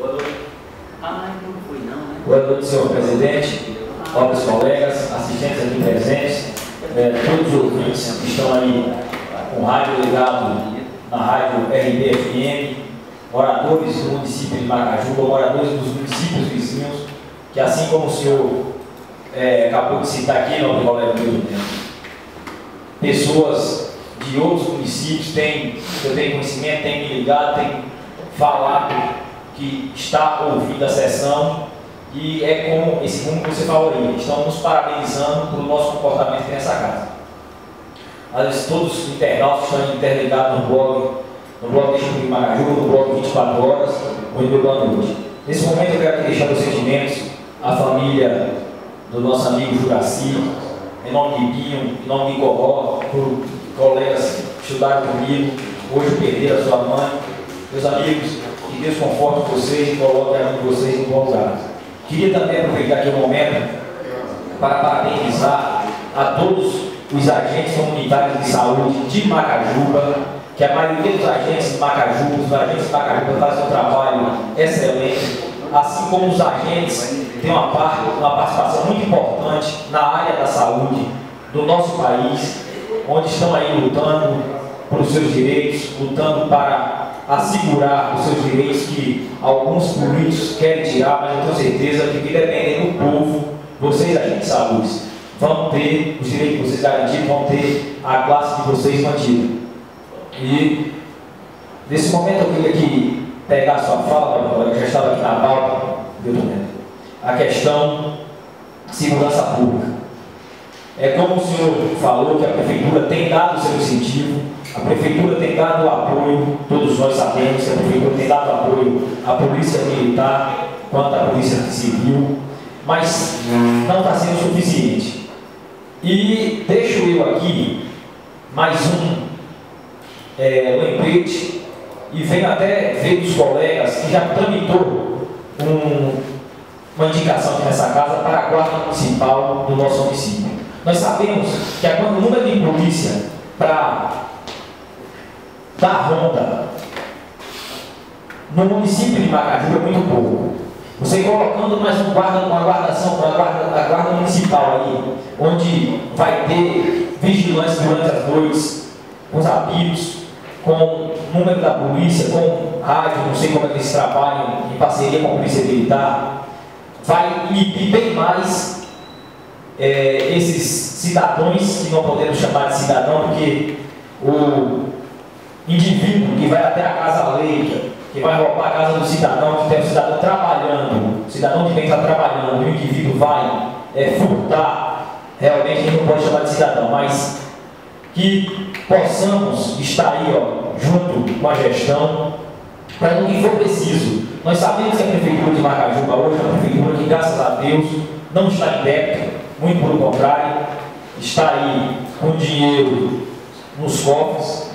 Boa noite. Ah, não foi não, né? Boa noite, senhor presidente, nobres colegas, assistentes aqui presentes, é, todos os ouvintes que estão aí com rádio ligado na rádio RBFM, moradores do município de Macajuba, moradores dos municípios vizinhos, que assim como o senhor é, acabou de citar aqui, nobre colega do tempo, pessoas de outros municípios têm, eu tenho conhecimento, têm me ligado, têm falado que está ouvindo a sessão e é como esse como você falou aí, estão nos parabenizando pelo nosso comportamento aqui nessa casa. Mas todos os internautas estão interligados no blog, no blog de Maraju, no blog 24 horas, no meu boa noite. Nesse momento eu quero deixar os sentimentos à família do nosso amigo Juraci, em nome de Binho, em nome de Goró, por colegas que estudaram comigo, hoje perderam a sua mãe. Meus amigos, que Deus conforte vocês e coloque a de vocês em lugar. Queria também aproveitar aqui o um momento para parabenizar a todos os agentes comunitários de saúde de Macajuba, que a maioria dos agentes de Macajuba, os agentes de Macajuba fazem um trabalho excelente, assim como os agentes têm uma, parte, uma participação muito importante na área da saúde do nosso país, onde estão aí lutando por seus direitos, lutando para assegurar os seus direitos que alguns políticos querem tirar, mas eu tenho certeza que, dependendo do povo, vocês, agentes de saúde, vão ter os direitos que vocês garantiram, vão ter a classe de vocês mantida. E nesse momento eu queria aqui pegar a sua fala, eu já estava aqui na pauta, viu, a questão segurança pública. É como o senhor falou que a prefeitura tem dado seu incentivo, a prefeitura tem dado apoio, todos nós sabemos que a prefeitura tem dado apoio à polícia militar quanto à polícia civil, mas não está sendo suficiente. E deixo eu aqui mais um é, lembrete e venho até ver dos colegas que já tramitou um, uma indicação nessa casa para a guarda municipal do nosso município. Nós sabemos que quando o número de polícia para dar ronda no município de Macajuba é muito pouco. Você colocando mais um guarda, uma guardação, uma guarda, a guarda municipal aí, onde vai ter vigilância durante as noites, com os apitos, com o número da polícia, com rádio, não sei como é que eles trabalham em parceria com a polícia militar, vai inibir bem mais é, esses cidadãos, que não podemos chamar de cidadão, porque o indivíduo que vai até a casa alheia, que vai roubar a casa do cidadão, que tem o cidadão trabalhando, o cidadão de bem está trabalhando, e o indivíduo vai é, furtar, realmente a gente não pode chamar de cidadão, mas que possamos estar aí ó, junto com a gestão, para no que for preciso. Nós sabemos que a Prefeitura de Macajuba hoje é uma prefeitura que, graças a Deus, não está em débito, muito pelo contrário, está aí com dinheiro nos cofres.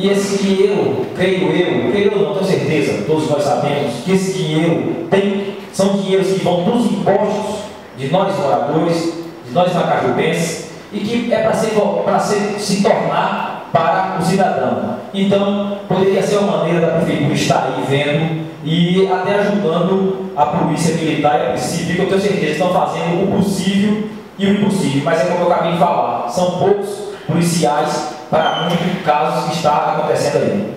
E esse dinheiro, creio eu, creio eu não, tenho certeza, todos nós sabemos que esse dinheiro tem, são dinheiros que vão dos impostos de nós moradores, de nós macajubenses, e que é para ser, ser, se tornar para o cidadão. Então, poderia ser uma maneira da prefeitura estar aí vendo e até ajudando a polícia militar e a civil, que eu tenho certeza estão fazendo o possível e o impossível. Mas é como eu acabei de falar, são poucos policiais para muitos casos que está acontecendo aí.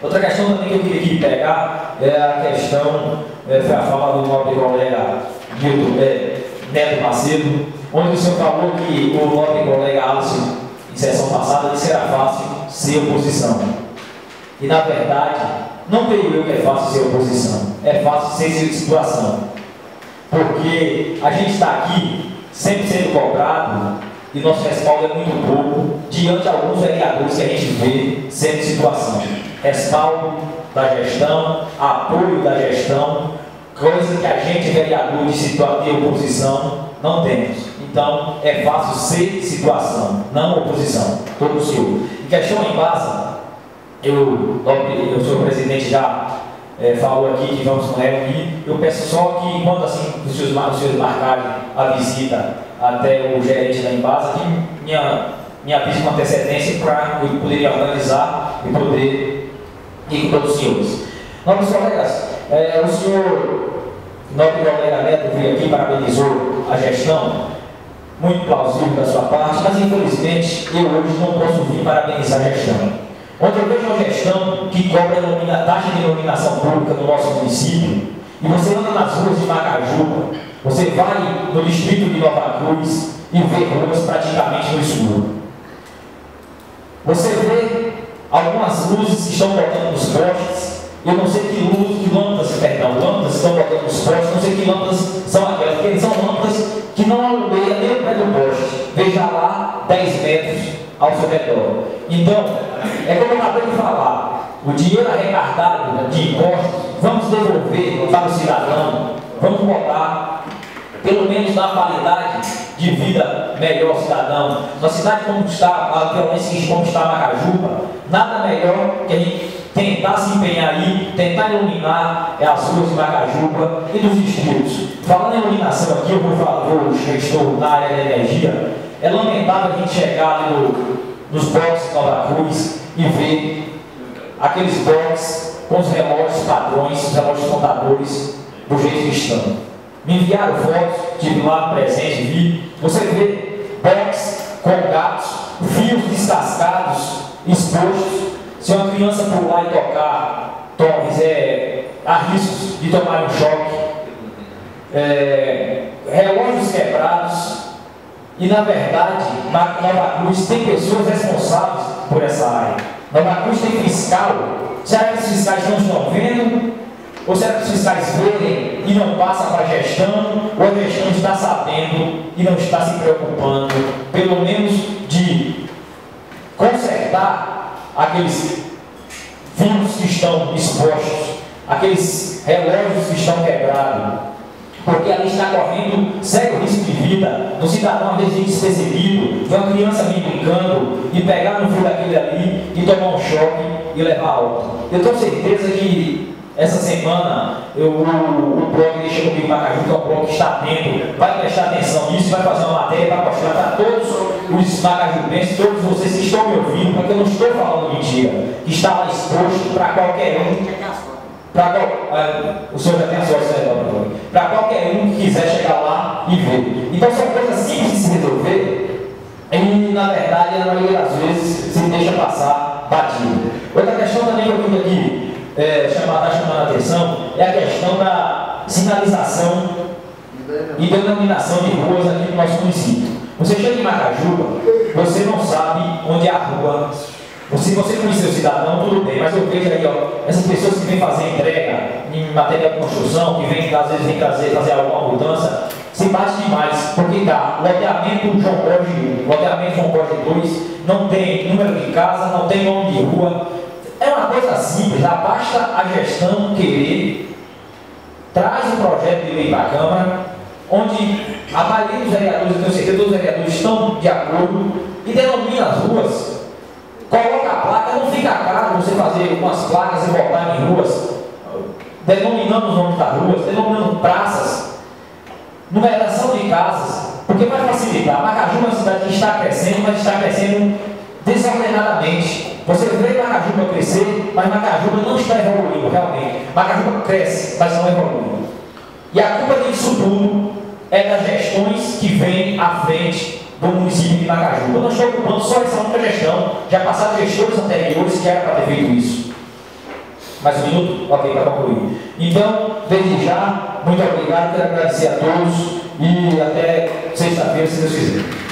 Outra questão também que eu queria aqui pegar é a questão, é, foi a fala do nobre colega Milton, é, Neto Macedo, onde o senhor falou que o nobre colega Alisson, em sessão passada, disse que era fácil ser oposição. E na verdade, não creio eu que é fácil ser oposição, é fácil ser situação. Porque a gente está aqui sempre sendo cobrado e nosso respaldo é muito pouco diante de alguns vereadores que a gente vê sendo situação. Respaldo da gestão, apoio da gestão, coisa que a gente, vereador de, situação de oposição, não temos. Então, é fácil ser situação, não oposição. Todo o senhor. Em questão em base eu, o senhor presidente já é, falou aqui que vamos reunir. Eu peço só que, enquanto assim, os senhores, os senhores marcarem a visita até o gerente da Embasa, que minha, minha avise com antecedência para eu poder organizar e poder ir com todos os senhores. Nobres colegas, É, o senhor, nosso colega Neto, veio aqui, parabenizou a gestão, muito plausível da sua parte, mas infelizmente eu hoje não posso vir parabenizar a gestão. Onde eu vejo uma gestão que cobra a taxa de iluminação pública no nosso município, e você anda nas ruas de Macajuba, você vai no distrito de Nova Cruz e vê ruas praticamente no escuro. Você vê algumas luzes que estão botando nos postes, eu não sei que luz, que lâmpadas, perdão, lâmpadas estão botando nos postes, não sei que lâmpadas são aquelas, porque são lâmpadas que não alumeiam nem o pé do poste. Veja lá 10 metros ao seu redor. Então, é como eu acabei de falar, o dinheiro arrecadado de impostos, vamos devolver para o cidadão, vamos botar pelo menos na qualidade de vida melhor cidadão. Na cidade como está, a violência como está Macajuba, nada melhor que a gente tentar se empenhar aí, tentar iluminar as ruas de Macajuba e dos distritos. Falando em iluminação aqui, eu vou falar, vou, estou na área da energia, é lamentável a gente chegar no, nos boxes de Nova Cruz e ver aqueles boxes com os relógios padrões, os relógios contadores do jeito que estão. Me enviaram fotos, tive lá presente, vi. Você vê box com gatos, fios descascados, expostos. Se uma criança pular e tocar, torres, é, há riscos de tomar um choque. É, relógios quebrados. E na verdade, na Nova Cruz tem pessoas responsáveis por essa área. Nova Cruz tem fiscal. Será que esses fiscais não estão vendo? Ou será que os fiscais verem e não passam para a gestão? Ou a gestão está sabendo e não está se preocupando, pelo menos de consertar aqueles fios que estão expostos, aqueles relógios que estão quebrados? Porque ali está correndo sério risco de vida do cidadão, às vezes despercebido, de uma criança me brincando e pegar no fio daquele ali e tomar um choque e levar alto. Eu tenho certeza que essa semana, eu, o, o blog Deixa Comigo Macaju, que é um blog que está atento, vai prestar atenção nisso, vai fazer uma matéria para mostrar para todos os macajubenses, todos vocês que estão me ouvindo, porque eu não estou falando mentira, que está lá exposto para qualquer um. Qual, uh, o senhor já tem a sorte, né, Para qualquer um que quiser chegar lá e ver. Então são coisas simples de se resolver e, na verdade, na maioria das vezes se deixa passar batido. Outra questão também que eu aqui, é, chamar, está chamando a atenção é a questão da sinalização e denominação de ruas aqui no nosso município. Você chega em Macajuba, você não sabe onde é a rua. Se você conhecer o cidadão, tudo bem, mas eu vejo aí, ó, essas pessoas que vêm fazer entrega em matéria de construção, que vêm, às vezes, vêm trazer, fazer alguma mudança, se bate demais, porque dá loteamento João Borges 1, loteamento João Borges 2, não tem número de casa, não tem nome de rua, é uma coisa simples, já basta a gestão querer, traz um projeto de lei para a Câmara, onde a maioria dos vereadores, tenho certeza, todos os vereadores estão de acordo e denomina as ruas. Coloca a placa, não fica caro você fazer algumas placas e botar em ruas, denominando os nomes das ruas, denominando praças, numeração de casas, porque vai facilitar. Macaju é uma cidade que está crescendo, mas está crescendo desordenadamente. Você vê Macajuba crescer, mas Macajuba não está evoluindo realmente. Macajuba cresce, mas não evolui. E a culpa disso tudo é das gestões que vêm à frente do município de Macajuba. Eu não estou ocupando só essa única gestão, já passaram gestores anteriores que eram para ter feito isso. Mais um minuto? Ok, para concluir. Então, desde já, muito obrigado, quero agradecer a todos e até sexta-feira, se Deus quiser.